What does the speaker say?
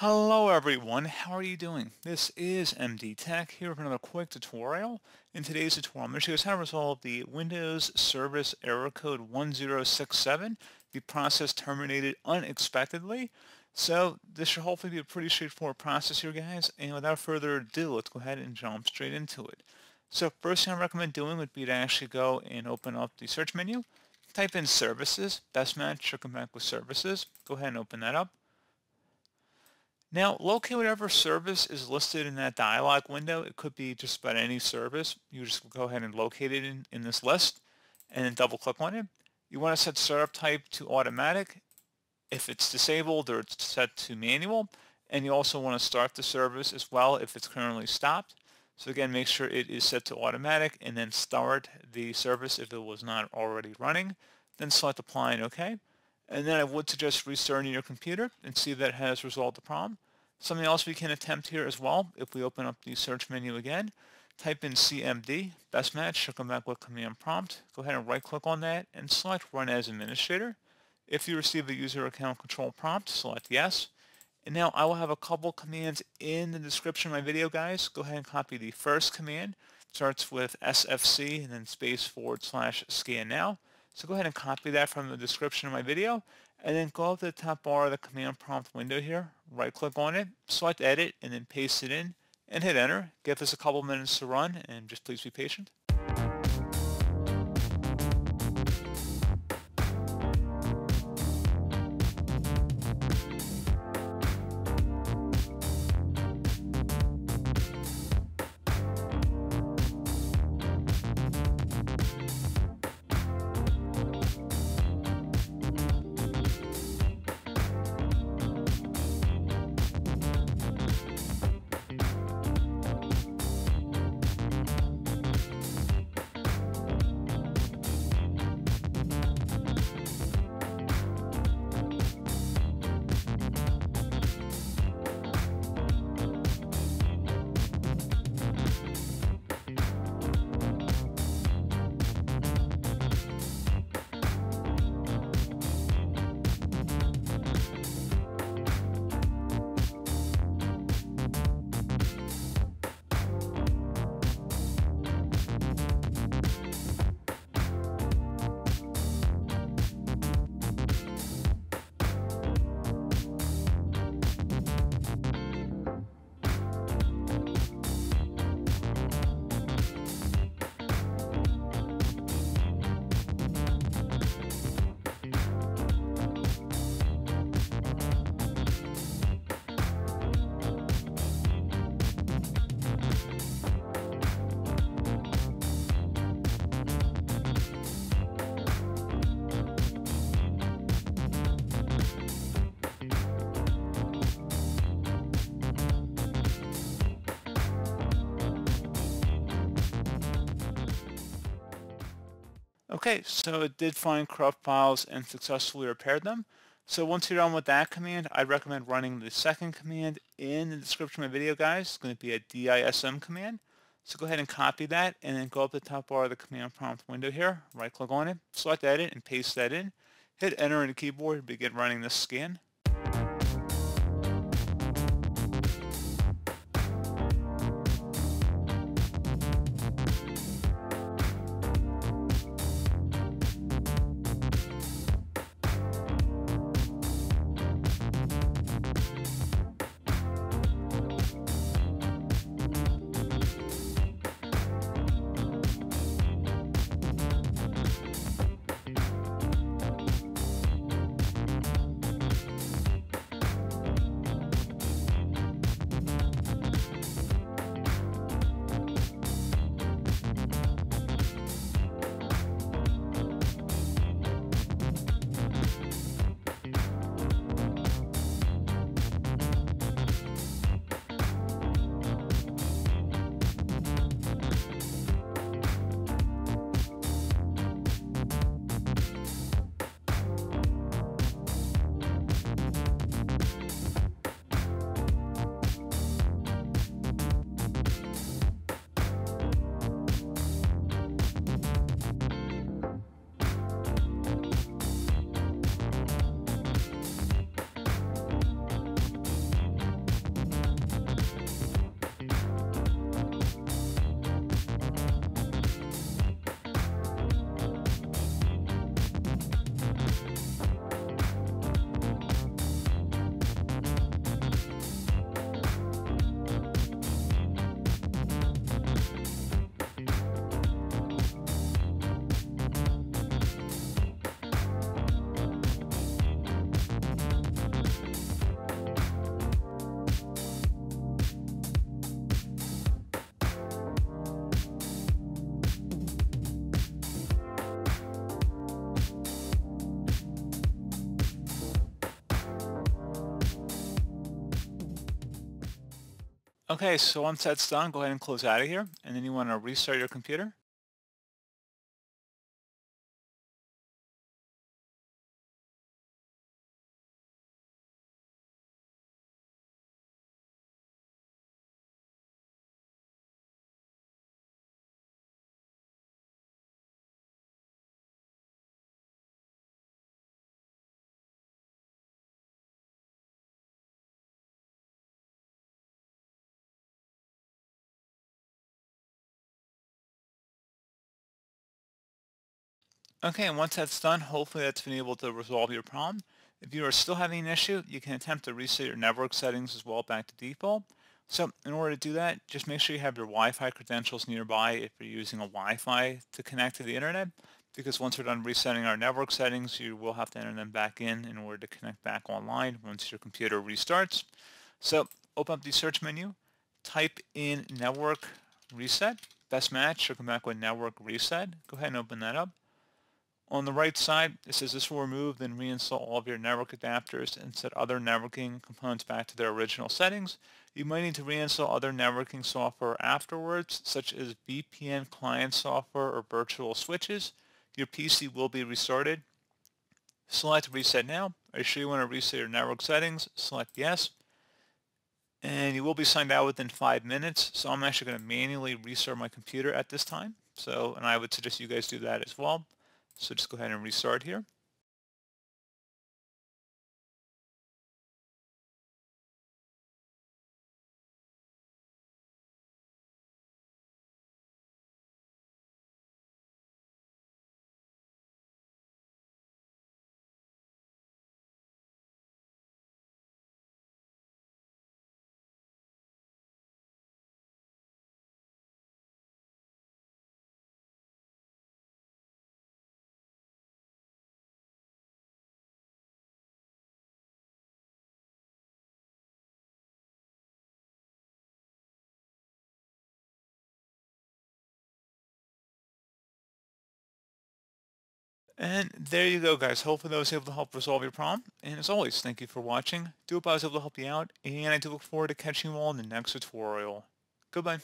Hello everyone, how are you doing? This is MD Tech here with another quick tutorial. In today's tutorial, I'm going to show you how to resolve the Windows Service Error Code 1067. The process terminated unexpectedly. So this should hopefully be a pretty straightforward process here guys, and without further ado, let's go ahead and jump straight into it. So first thing I recommend doing would be to actually go and open up the search menu, type in services, best match, should come back with services, go ahead and open that up. Now, locate whatever service is listed in that dialog window. It could be just about any service. You just go ahead and locate it in, in this list and then double click on it. You want to set startup type to automatic. If it's disabled or it's set to manual. And you also want to start the service as well if it's currently stopped. So again, make sure it is set to automatic and then start the service if it was not already running. Then select apply and OK. And then I would suggest restarting your computer and see if that has resolved the problem. Something else we can attempt here as well, if we open up the search menu again, type in CMD, best match, should come back with command prompt. Go ahead and right click on that and select run as administrator. If you receive a user account control prompt, select yes. And now I will have a couple commands in the description of my video, guys. Go ahead and copy the first command. Starts with SFC and then space forward slash scan now. So go ahead and copy that from the description of my video and then go up to the top bar of the command prompt window here, right click on it, select edit and then paste it in and hit enter. Give this a couple minutes to run and just please be patient. Okay, so it did find corrupt files and successfully repaired them. So once you're done with that command, I'd recommend running the second command in the description of my video, guys. It's going to be a DISM command. So go ahead and copy that and then go up the top bar of the command prompt window here, right click on it, select edit and paste that in. Hit enter on the keyboard to begin running this scan. Okay, so once that's done, go ahead and close out of here, and then you want to restart your computer. Okay, and once that's done, hopefully that's been able to resolve your problem. If you are still having an issue, you can attempt to reset your network settings as well back to default. So in order to do that, just make sure you have your Wi-Fi credentials nearby if you're using a Wi-Fi to connect to the internet, because once we're done resetting our network settings, you will have to enter them back in in order to connect back online once your computer restarts. So open up the search menu, type in network reset, best match, or come back with network reset. Go ahead and open that up. On the right side, it says this will remove and reinstall all of your network adapters and set other networking components back to their original settings. You might need to reinstall other networking software afterwards, such as VPN client software or virtual switches. Your PC will be restarted. Select Reset Now. Are you sure you want to reset your network settings? Select Yes. And you will be signed out within five minutes, so I'm actually going to manually restart my computer at this time. So, and I would suggest you guys do that as well. So just go ahead and restart here. And there you go, guys. Hopefully that was able to help resolve your problem. And as always, thank you for watching. Do hope I was able to help you out, and I do look forward to catching you all in the next tutorial. Goodbye.